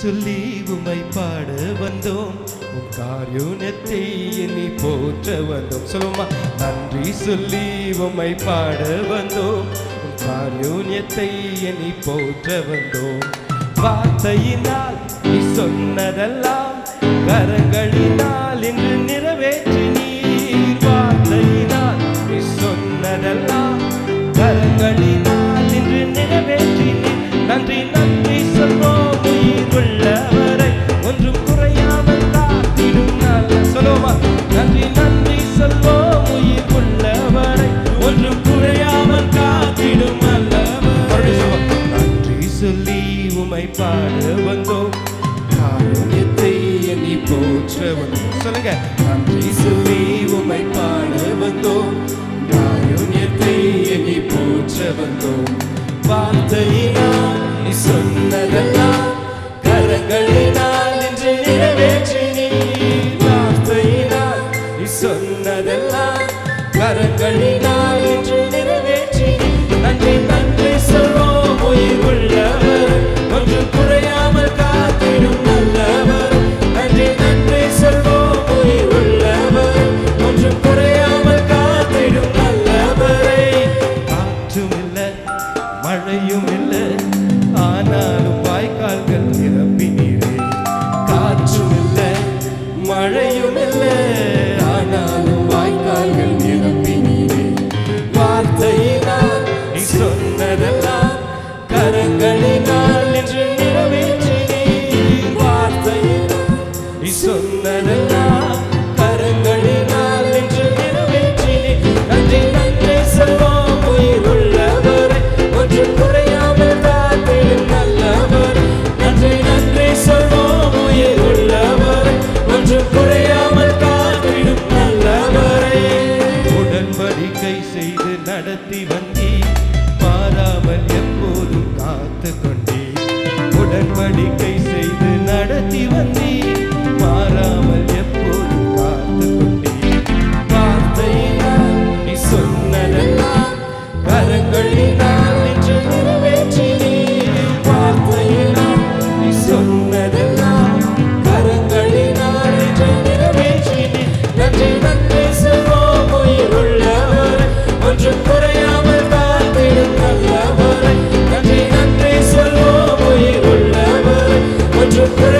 சொல்லி உமை பாட வந்தோம். உன் காரியோனத்தை எண்ணி போற்ற வந்தோம். சொல்லுமா நன்றி சொல்லி உமை பாட வந்தோம். உன் காரியோன்யத்தை எண்ணி போற்ற வந்தோம். வார்த்தையினால் நீ சொன்னதெல்லாம் கரங்களினால் இன்று நிறைவேற்ற போற்றவன். சொல்லுங்க. நன்றி சொல்லி உமை பாட வந்தோம் நாயுன்யத்தை எண்ணி போற்ற வந்தோம் வார்த்தையில் should put it